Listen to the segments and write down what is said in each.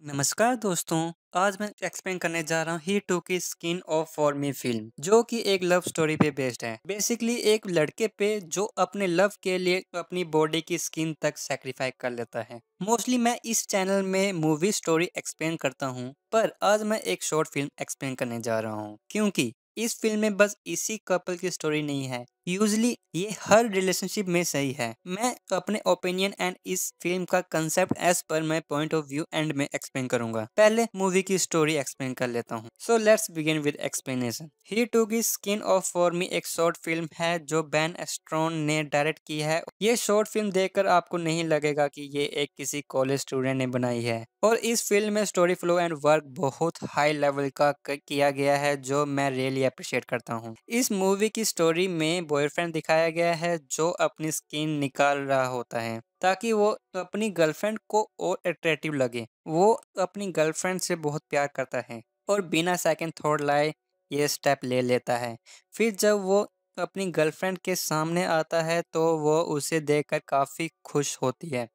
नमस्कार दोस्तों, आज मैं एक्सप्लेन करने जा रहा हूँ he took his skin off for me film जो कि एक लव स्टोरी पे बेस्ड है। बेसिकली एक लड़के पे जो अपने लव के लिए अपनी बॉडी की स्किन तक सेक्रीफाई कर लेता है। मोस्टली मैं इस चैनल में मूवी स्टोरी एक्सप्लेन करता हूँ, पर आज मैं एक शॉर्ट फ़िल्म एक्सप्लेन करने जा रहा हूँ। क्योंकि इस फ़िल्म में बस इसी कपल की स्टोरी नहीं है। यूजली ये हर रिलेशनशिप में सही है। मैं अपने ओपिनियन एंड इस फ़िल्म का कंसेप्ट एज पर मैं पॉइंट ऑफ़ व्यू एंड में एक्सप्लेन करूँगा। पहले मूवी की स्टोरी एक्सप्लेन कर लेता हूँ। So let's begin with explanation he took his skin off for me एक शॉर्ट फ़िल्म है जो बैन एस्ट्रॉन ने डायरेक्ट की है। ये शॉर्ट फ़िल्म देखकर आपको नहीं लगेगा कि ये एक किसी कॉलेज स्टूडेंट ने बनाई है। और इस फ़ील्ड में स्टोरी फ्लो एंड वर्क बहुत हाई लेवल का किया गया है, जो मैं रियली अप्रिशिएट करता हूँ। इस मूवी की स्टोरी में बॉयफ्रेंड दिखाया गया है, जो अपनी स्किन निकाल रहा होता है, ताकि वो अपनी गर्लफ्रेंड को और अट्रैक्टिव लगे। वो अपनी गर्लफ्रेंड से बहुत प्यार करता है और बिना सेकेंड थॉट लाए ये स्टेप ले लेता है। फिर जब वो अपनी गर्लफ्रेंड के सामने आता है तो वो उसे देखकर काफ़ी खुश होती है।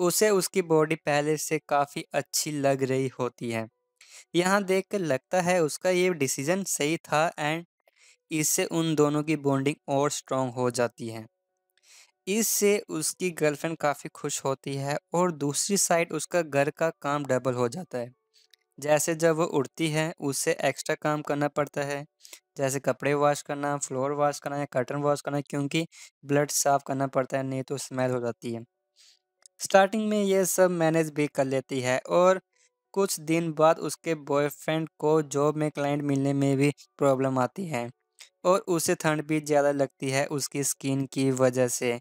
उसे उसकी बॉडी पहले से काफ़ी अच्छी लग रही होती है। यहाँ देखकर लगता है उसका ये डिसीज़न सही था एंड इससे उन दोनों की बॉन्डिंग और स्ट्रॉन्ग हो जाती है। इससे उसकी गर्लफ्रेंड काफ़ी खुश होती है और दूसरी साइड उसका घर का काम डबल हो जाता है। जैसे जब वो उड़ती है, उससे एक्स्ट्रा काम करना पड़ता है। जैसे कपड़े वॉश करना, फ्लोर वॉश करना या कर्टन वॉश करना, क्योंकि ब्लड साफ़ करना पड़ता है, नहीं तो स्मेल हो जाती है। स्टार्टिंग में ये सब मैनेज भी कर लेती है और कुछ दिन बाद उसके बॉयफ्रेंड को जॉब में क्लाइंट मिलने में भी प्रॉब्लम आती है और उसे ठंड भी ज़्यादा लगती है उसकी स्किन की वजह से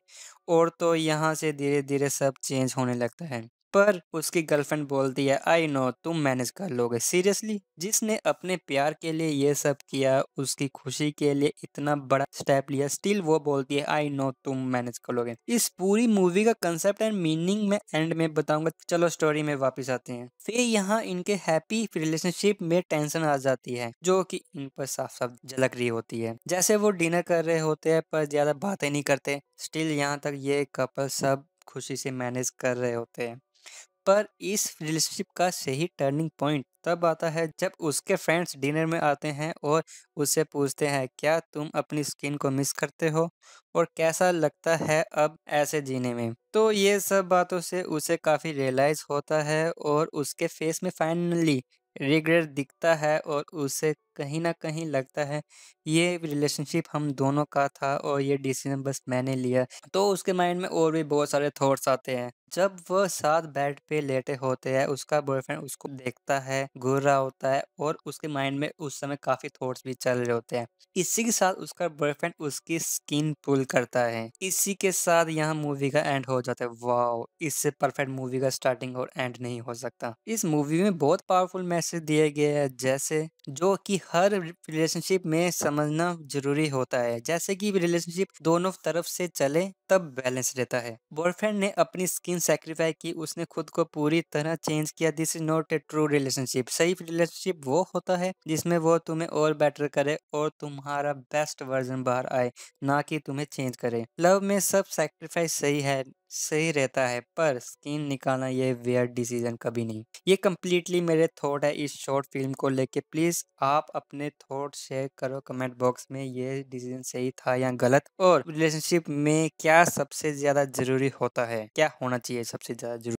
और तो यहाँ से धीरे धीरे सब चेंज होने लगता है। पर उसकी गर्लफ्रेंड बोलती है, आई नो, तुम मैनेज कर लोगे। सीरियसली जिसने अपने प्यार के लिए ये सब किया, उसकी खुशी के लिए इतना बड़ा स्टेप लिया, स्टिल वो बोलती है, आई नो, तुम मैनेज कर लोगे। इस पूरी मूवी का कंसेप्ट एंड मीनिंग में एंड में बताऊँगा। चलो स्टोरी में वापस आते हैं। फिर यहाँ इनके हैप्पी रिलेशनशिप में टेंशन आ जाती है, जो कि इन पर साफ़ साफ़ झलक रही होती है। जैसे वो डिनर कर रहे होते हैं, पर ज़्यादा बातें नहीं करते। स्टिल यहाँ तक ये कपल सब खुशी से मैनेज कर रहे होते हैं। पर इस रिलेशनशिप का सही टर्निंग पॉइंट तब आता है जब उसके फ्रेंड्स डिनर में आते हैं और उससे पूछते हैं, क्या तुम अपनी स्किन को मिस करते हो और कैसा लगता है अब ऐसे जीने में? तो ये सब बातों से उसे काफ़ी रियलाइज़ होता है और उसके फेस में फाइनली रिग्रेट दिखता है और उसे कहीं ना कहीं लगता है, ये रिलेशनशिप हम दोनों का था और ये डिसीज़न बस मैंने लिया। तो उसके माइंड में और भी बहुत सारे थॉट्स आते हैं। जब वह साथ बेड पे लेटे होते हैं, उसका बॉयफ्रेंड उसको देखता है, घूर रहा होता है और उसके माइंड में उस समय काफ़ी थॉट्स भी चल रहे होते हैं। इसी के साथ उसका बॉयफ्रेंड उसकी स्किन पुल करता है। इसी के साथ यहाँ मूवी का एंड हो जाता है। वाओ! इससे परफेक्ट मूवी का स्टार्टिंग और एंड नहीं हो सकता। इस मूवी में बहुत पावरफुल मैसेज दिए गए हैं, जैसे जो कि हर रिलेशनशिप में समझना ज़रूरी होता है। जैसे कि रिलेशनशिप दोनों तरफ़ से चले, तब बैलेंस रहता है। बॉयफ्रेंड ने अपनी स्किन सेक्रीफाई की, उसने खुद को पूरी तरह चेंज किया। This is not a true relationship. सही रिलेशनशिप वो होता है, जिसमें वो तुम्हें और बेटर करे और तुम्हारा बेस्ट वर्जन बाहर आए, ना कि तुम्हें चेंज करे। लव में सब सेक्रीफाइस सही है। सही रहता है, पर स्किन निकालना ये वेयर डिसीज़न कभी नहीं। ये कम्प्लीटली मेरे थॉट है इस शॉर्ट फ़िल्म को लेके। प्लीज़ आप अपने थॉट शेयर करो कमेंट बॉक्स में ये डिसीज़न सही था या गलत? और रिलेशनशिप में क्या सबसे ज़्यादा ज़रूरी होता है? क्या होना चाहिए सबसे ज़्यादा ज़रूरी?